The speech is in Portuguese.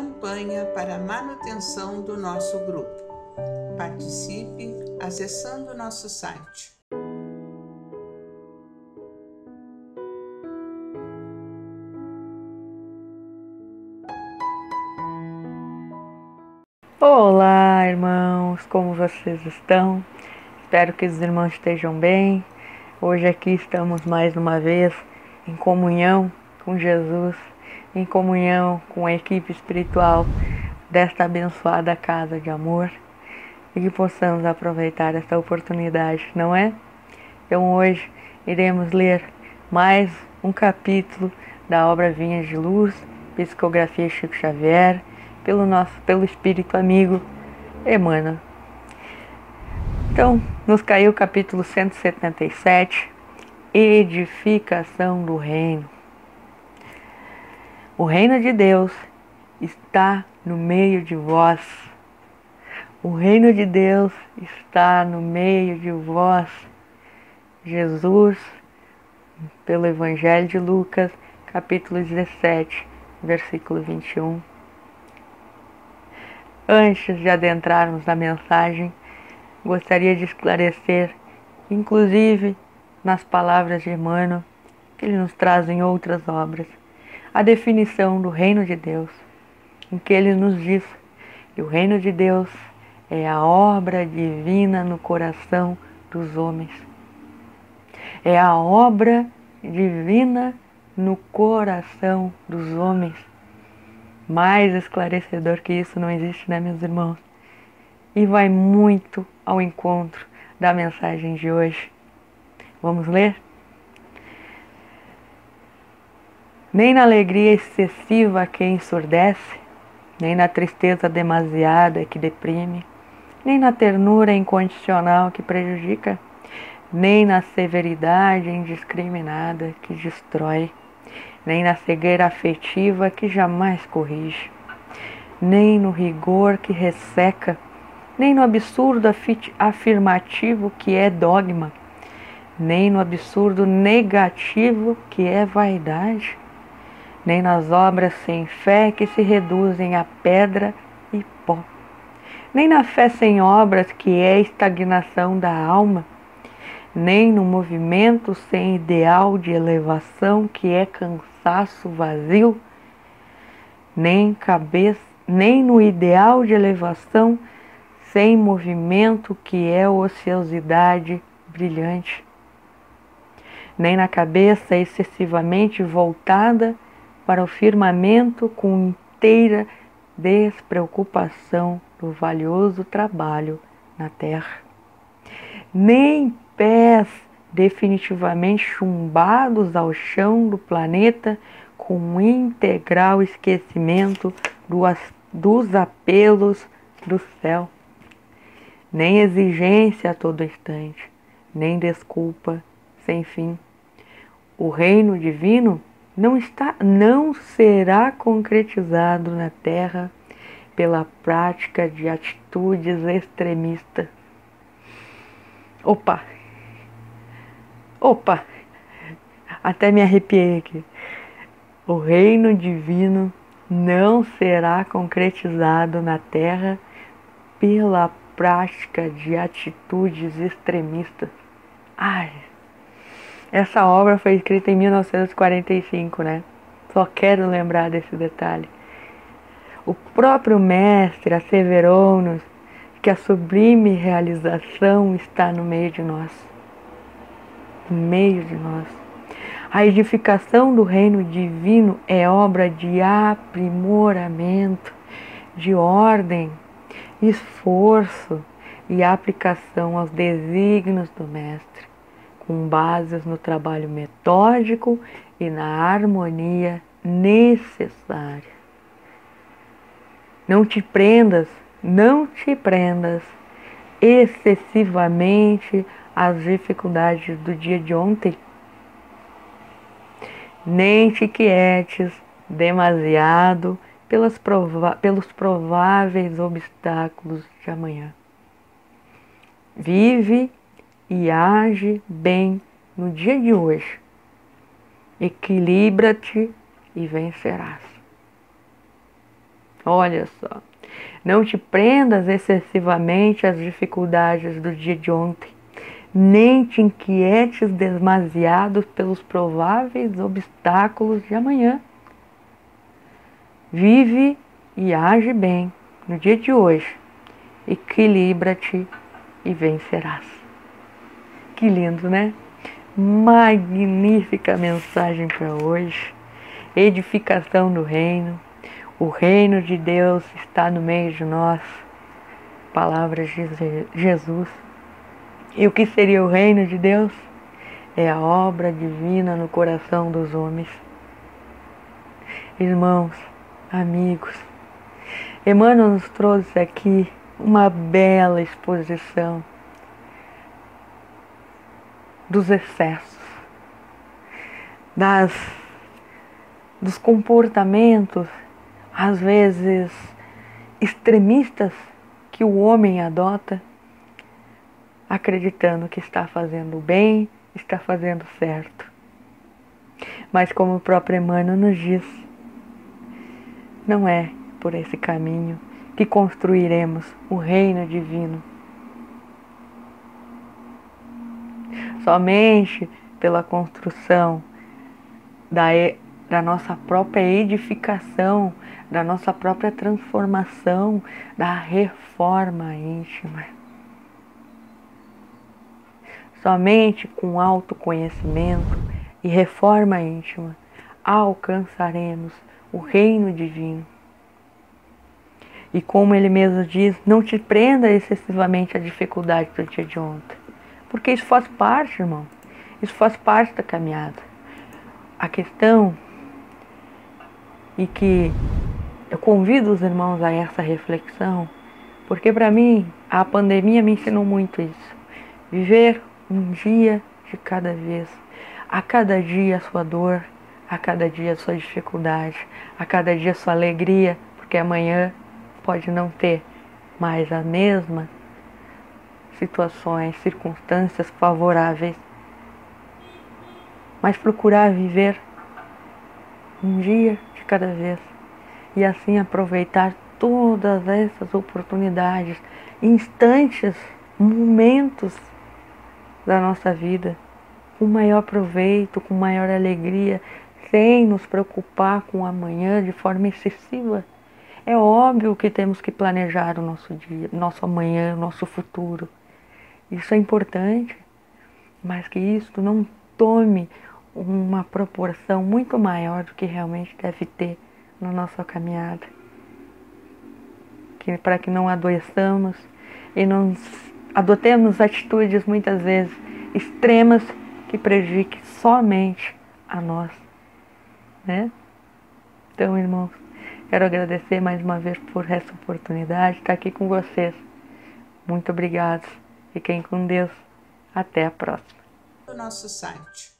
campanha para a manutenção do nosso grupo. Participe acessando nosso site. Olá, irmãos, como vocês estão? Espero que os irmãos estejam bem. Hoje aqui estamos mais uma vez em comunhão com Jesus, em comunhão com a equipe espiritual desta abençoada casa de amor e que possamos aproveitar esta oportunidade, não é? Então hoje iremos ler mais um capítulo da obra Vinhas de Luz, Psicografia Chico Xavier pelo nosso, pelo espírito amigo Emmanuel. Então, nos caiu o capítulo 177, Edificação do Reino. O reino de Deus está no meio de vós. O reino de Deus está no meio de vós. Jesus, pelo Evangelho de Lucas, capítulo 17, versículo 21. Antes de adentrarmos na mensagem, gostaria de esclarecer, inclusive nas palavras de Emmanuel, que ele nos traz em outras obras, a definição do reino de Deus, em que ele nos diz que o reino de Deus é a obra divina no coração dos homens. É a obra divina no coração dos homens. Mais esclarecedor que isso não existe, né, meus irmãos? E vai muito ao encontro da mensagem de hoje. Vamos ler? Nem na alegria excessiva que ensurdece, nem na tristeza demasiada que deprime, nem na ternura incondicional que prejudica, nem na severidade indiscriminada que destrói nem na cegueira afetiva que jamais corrige, nem no rigor que resseca, nem no absurdo afirmativo que é dogma, nem no absurdo negativo que é vaidade, nem nas obras sem fé que se reduzem a pedra e pó, nem na fé sem obras que é estagnação da alma. Nem no movimento sem ideal de elevação que é cansaço vazio, nem cabeça, nem no ideal de elevação sem movimento que é ociosidade brilhante, nem na cabeça excessivamente voltada para o firmamento com inteira despreocupação do valioso trabalho na terra, nem pés definitivamente chumbados ao chão do planeta com um integral esquecimento do, dos apelos do céu. Nem exigência a todo instante, nem desculpa sem fim. O reino divino não está não será concretizado na terra pela prática de atitudes extremistas. Opa, Opa! Até me arrepiei aqui. O reino divino não será concretizado na terra pela prática de atitudes extremistas. Ai, essa obra foi escrita em 1945, né? Só quero lembrar desse detalhe. O próprio Mestre asseverou-nos que a sublime realização está no meio de nós no meio de nós. A edificação do reino divino é obra de aprimoramento, de ordem, esforço e aplicação aos desígnios do Mestre, com bases no trabalho metódico e na harmonia necessária. Não te prendas, não te prendas excessivamente as dificuldades do dia de ontem. Nem te quietes demasiado pelas prova pelos prováveis obstáculos de amanhã. Vive e age bem no dia de hoje. Equilibra-te e vencerás. Olha só. Não te prendas excessivamente às dificuldades do dia de ontem, nem te inquietes demasiado pelos prováveis obstáculos de amanhã. Vive e age bem no dia de hoje, equilibra-te e vencerás. Que lindo, né? Magnífica mensagem para hoje. Edificação do reino. O reino de Deus está no meio de nós. Palavras de Jesus. E o que seria o reino de Deus? É a obra divina no coração dos homens. Irmãos, amigos, Emmanuel nos trouxe aqui uma bela exposição dos excessos, das, dos comportamentos, às vezes extremistas, que o homem adota, acreditando que está fazendo bem, está fazendo certo. Mas, como o próprio Emmanuel nos diz, não é por esse caminho que construiremos o reino divino. Somente pela construção da, da nossa própria edificação, da nossa própria transformação, da reforma íntima. Somente com autoconhecimento e reforma íntima alcançaremos o reino divino. E como ele mesmo diz, não te prenda excessivamente à dificuldade do dia de ontem. Porque isso faz parte, irmão. Isso faz parte da caminhada. A questão e que eu convido os irmãos a essa reflexão, porque para mim a pandemia me ensinou muito isso. Viver um dia de cada vez, a cada dia a sua dor, a cada dia a sua dificuldade, a cada dia a sua alegria, porque amanhã pode não ter mais a mesma situações, circunstâncias favoráveis, mas procurar viver um dia de cada vez e assim aproveitar todas essas oportunidades, instantes, momentos da nossa vida com maior proveito, com maior alegria, sem nos preocupar com o amanhã de forma excessiva. É óbvio que temos que planejar o nosso dia, nosso amanhã, nosso futuro. Isso é importante, mas que isso não tome uma proporção muito maior do que realmente deve ter na nossa caminhada. Que, para que não adoeçamos e não adotemos atitudes muitas vezes extremas que prejudiquem somente a nós né? Então, irmãos, quero agradecer mais uma vez por essa oportunidade de estar aqui com vocês. Muito obrigado. Fiquem com Deus. Até a próxima. No nosso site